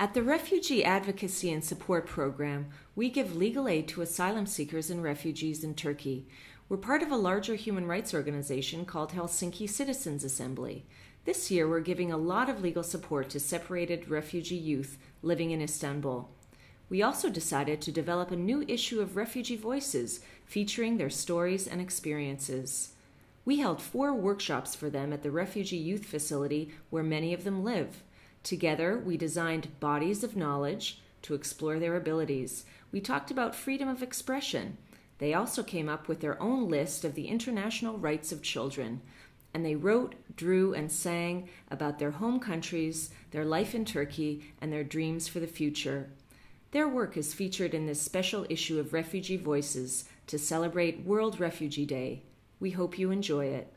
At the Refugee Advocacy and Support Program, we give legal aid to asylum seekers and refugees in Turkey. We're part of a larger human rights organization called Helsinki Citizens Assembly. This year, we're giving a lot of legal support to separated refugee youth living in Istanbul. We also decided to develop a new issue of Refugee Voices featuring their stories and experiences. We held four workshops for them at the Refugee Youth Facility where many of them live. Together, we designed bodies of knowledge to explore their abilities. We talked about freedom of expression. They also came up with their own list of the international rights of children. And they wrote, drew, and sang about their home countries, their life in Turkey, and their dreams for the future. Their work is featured in this special issue of Refugee Voices to celebrate World Refugee Day. We hope you enjoy it.